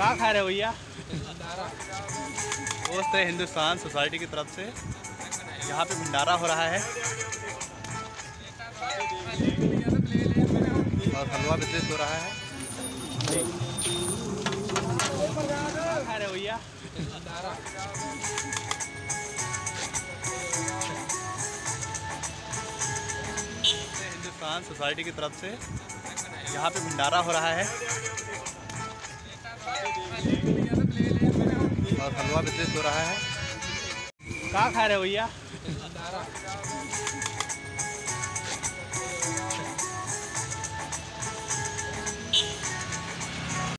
कहाँ खा रहे हो भैया? दोस्त है हिंदुस्तान सोसाइटी की तरफ़ से। यहाँ पे भंडारा हो रहा है। और हलवा वितरित हो रहा है। खा रहे भैया? हिंदुस्तान सोसाइटी की तरफ़ से। यहाँ पे भंडारा हो रहा है। और हलवा वितरित हो रहा है। कहाँ खा रहे भैया?